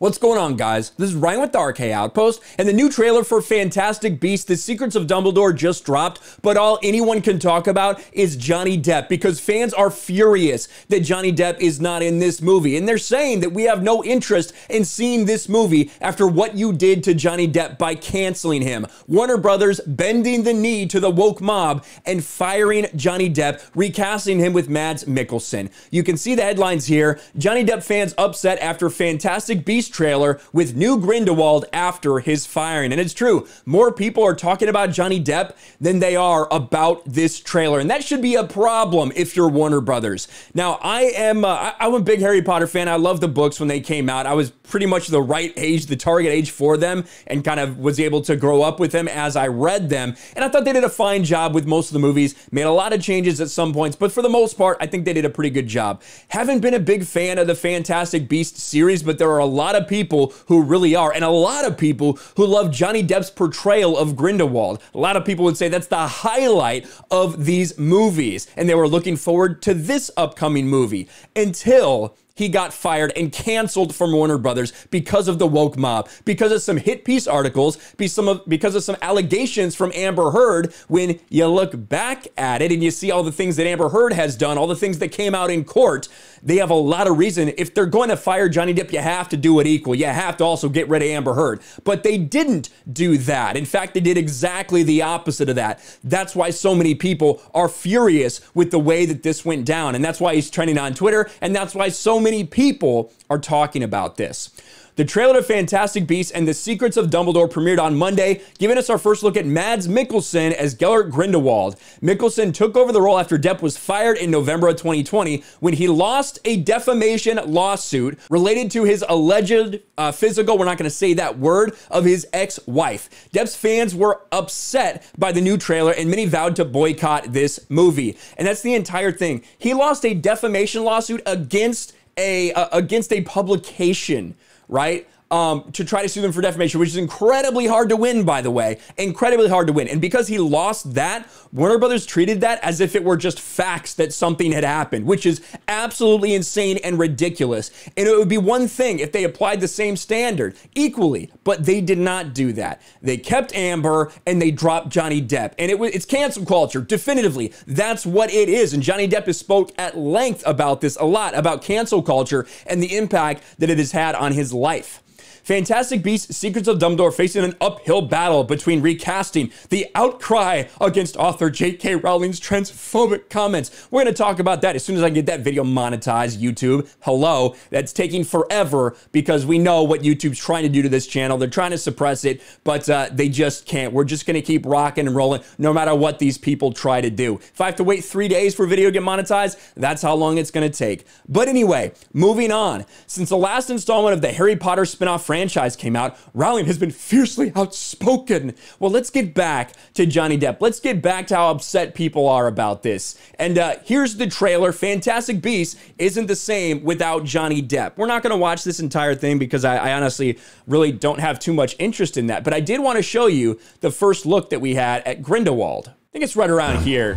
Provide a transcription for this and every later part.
What's going on, guys? This is Ryan with the RK Outpost, and the new trailer for Fantastic Beasts The Secrets of Dumbledore just dropped, but all anyone can talk about is Johnny Depp because fans are furious that Johnny Depp is not in this movie, and they're saying that we have no interest in seeing this movie after what you did to Johnny Depp by canceling him. Warner Brothers bending the knee to the woke mob and firing Johnny Depp, recasting him with Mads Mikkelsen. You can see the headlines here. Johnny Depp fans upset after Fantastic Beasts trailer with new Grindelwald after his firing. And it's true, more people are talking about Johnny Depp than they are about this trailer. And that should be a problem if you're Warner Brothers. Now, I am uh, I'm a big Harry Potter fan. I love the books when they came out. I was pretty much the right age, the target age for them, and kind of was able to grow up with them as I read them. And I thought they did a fine job with most of the movies, made a lot of changes at some points, but for the most part, I think they did a pretty good job. Haven't been a big fan of the Fantastic Beast series, but there are a lot of people who really are, and a lot of people who love Johnny Depp's portrayal of Grindelwald. A lot of people would say that's the highlight of these movies, and they were looking forward to this upcoming movie until he got fired and canceled from Warner Brothers because of the woke mob, because of some hit piece articles, because of some allegations from Amber Heard. When you look back at it and you see all the things that Amber Heard has done, all the things that came out in court, they have a lot of reason. If they're going to fire Johnny Depp, you have to do it equal. You have to also get rid of Amber Heard. But they didn't do that. In fact, they did exactly the opposite of that. That's why so many people are furious with the way that this went down. And that's why he's trending on Twitter. And that's why so many many people are talking about this. The trailer to Fantastic Beasts and the Secrets of Dumbledore premiered on Monday, giving us our first look at Mads Mikkelsen as Gellert Grindelwald. Mikkelsen took over the role after Depp was fired in November of 2020 when he lost a defamation lawsuit related to his alleged uh, physical, we're not going to say that word, of his ex wife. Depp's fans were upset by the new trailer and many vowed to boycott this movie. And that's the entire thing. He lost a defamation lawsuit against a uh, against a publication, right? Um, to try to sue them for defamation, which is incredibly hard to win, by the way, incredibly hard to win. And because he lost that, Warner Brothers treated that as if it were just facts that something had happened, which is absolutely insane and ridiculous. And it would be one thing if they applied the same standard equally, but they did not do that. They kept Amber and they dropped Johnny Depp, and it was it's cancel culture, definitively. That's what it is. And Johnny Depp has spoke at length about this a lot about cancel culture and the impact that it has had on his life. Fantastic Beasts Secrets of Dumbledore facing an uphill battle between recasting, the outcry against author J.K. Rowling's transphobic comments. We're going to talk about that as soon as I get that video monetized, YouTube. Hello. That's taking forever because we know what YouTube's trying to do to this channel. They're trying to suppress it, but uh, they just can't. We're just going to keep rocking and rolling no matter what these people try to do. If I have to wait three days for a video to get monetized, that's how long it's going to take. But anyway, moving on. Since the last installment of the Harry Potter spinoff franchise, franchise came out, Rowling has been fiercely outspoken. Well, let's get back to Johnny Depp. Let's get back to how upset people are about this. And uh, here's the trailer Fantastic Beasts isn't the same without Johnny Depp. We're not going to watch this entire thing because I, I honestly really don't have too much interest in that. But I did want to show you the first look that we had at Grindelwald. I think it's right around here.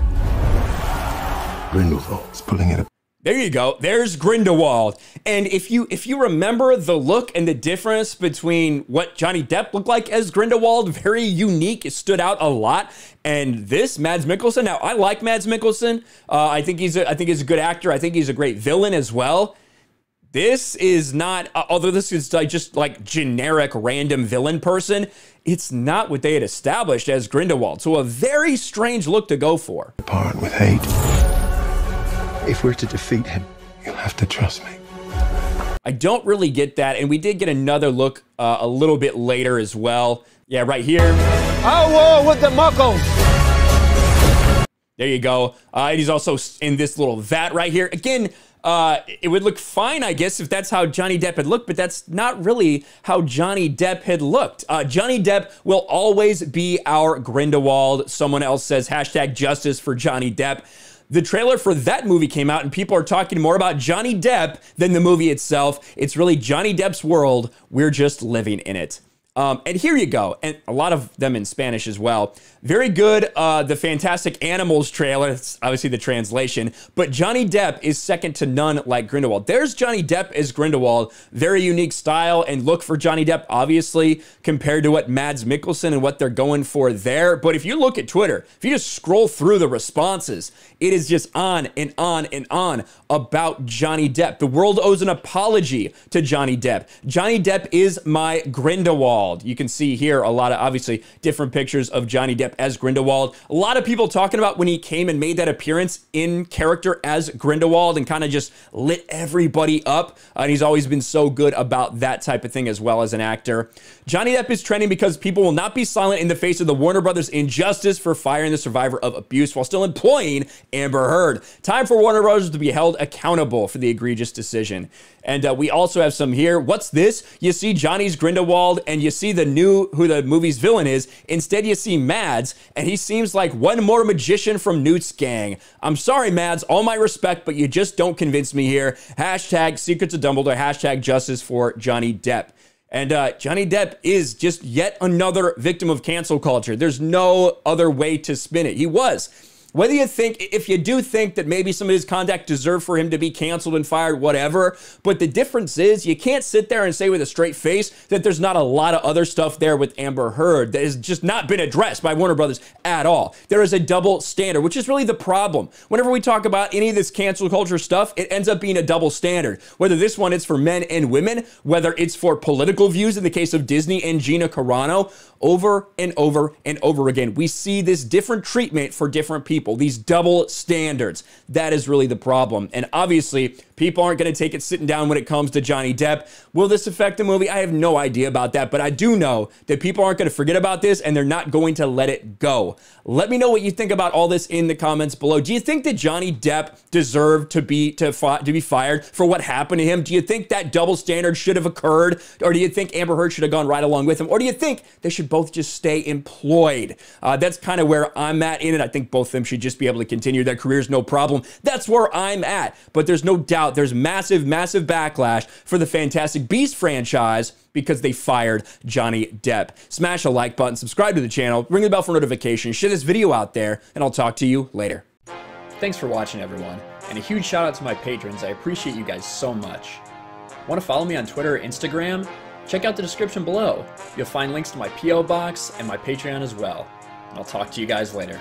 Grindelwald's pulling it there you go. There's Grindelwald. And if you if you remember the look and the difference between what Johnny Depp looked like as Grindelwald, very unique. It stood out a lot. And this Mads Mikkelsen. Now I like Mads Mikkelsen. Uh, I think he's a, I think he's a good actor. I think he's a great villain as well. This is not, uh, although this is like just like generic random villain person, it's not what they had established as Grindelwald. So a very strange look to go for. Part with hate. If we're to defeat him, you'll have to trust me. I don't really get that. And we did get another look uh, a little bit later as well. Yeah, right here. Oh, whoa, with the muckles. There you go. Uh, he's also in this little vat right here. Again, uh, it would look fine, I guess, if that's how Johnny Depp had looked, but that's not really how Johnny Depp had looked. Uh, Johnny Depp will always be our Grindelwald. Someone else says hashtag justice for Johnny Depp. The trailer for that movie came out, and people are talking more about Johnny Depp than the movie itself. It's really Johnny Depp's world. We're just living in it. Um, and here you go, and a lot of them in Spanish as well. Very good. Uh, the Fantastic Animals trailer. It's obviously the translation, but Johnny Depp is second to none like Grindelwald. There's Johnny Depp as Grindelwald. Very unique style and look for Johnny Depp, obviously, compared to what Mads Mikkelsen and what they're going for there. But if you look at Twitter, if you just scroll through the responses, it is just on and on and on about Johnny Depp. The world owes an apology to Johnny Depp. Johnny Depp is my Grindelwald. You can see here a lot of obviously different pictures of Johnny Depp as Grindelwald. A lot of people talking about when he came and made that appearance in character as Grindelwald and kind of just lit everybody up. Uh, and he's always been so good about that type of thing as well as an actor. Johnny Depp is trending because people will not be silent in the face of the Warner Brothers injustice for firing the survivor of abuse while still employing Amber Heard. Time for Warner Brothers to be held accountable for the egregious decision. And uh, we also have some here. What's this? You see Johnny's Grindelwald and you see the new who the movie's villain is. Instead, you see Mads, and he seems like one more magician from Newt's gang. I'm sorry, Mads, all my respect, but you just don't convince me here. Hashtag Secrets of Dumbledore, hashtag justice for Johnny Depp. And uh, Johnny Depp is just yet another victim of cancel culture. There's no other way to spin it. He was. Whether you think, if you do think that maybe some of his conduct deserved for him to be canceled and fired, whatever, but the difference is you can't sit there and say with a straight face that there's not a lot of other stuff there with Amber Heard that has just not been addressed by Warner Brothers at all. There is a double standard, which is really the problem. Whenever we talk about any of this cancel culture stuff, it ends up being a double standard. Whether this one is for men and women, whether it's for political views in the case of Disney and Gina Carano, over and over and over again, we see this different treatment for different people people, these double standards. That is really the problem. And obviously, people aren't going to take it sitting down when it comes to Johnny Depp. Will this affect the movie? I have no idea about that, but I do know that people aren't going to forget about this and they're not going to let it go. Let me know what you think about all this in the comments below. Do you think that Johnny Depp deserved to be to, to be fired for what happened to him? Do you think that double standard should have occurred, or do you think Amber Heard should have gone right along with him, or do you think they should both just stay employed? Uh, that's kind of where I'm at in it. I think both of them should just be able to continue their careers, no problem. That's where I'm at. But there's no doubt there's massive, massive backlash for the Fantastic Beast franchise because they fired Johnny Depp. Smash a like button, subscribe to the channel, ring the bell for notifications, share this video out there, and I'll talk to you later. Thanks for watching, everyone. And a huge shout out to my patrons. I appreciate you guys so much. Want to follow me on Twitter or Instagram? Check out the description below. You'll find links to my P.O. box and my Patreon as well. And I'll talk to you guys later.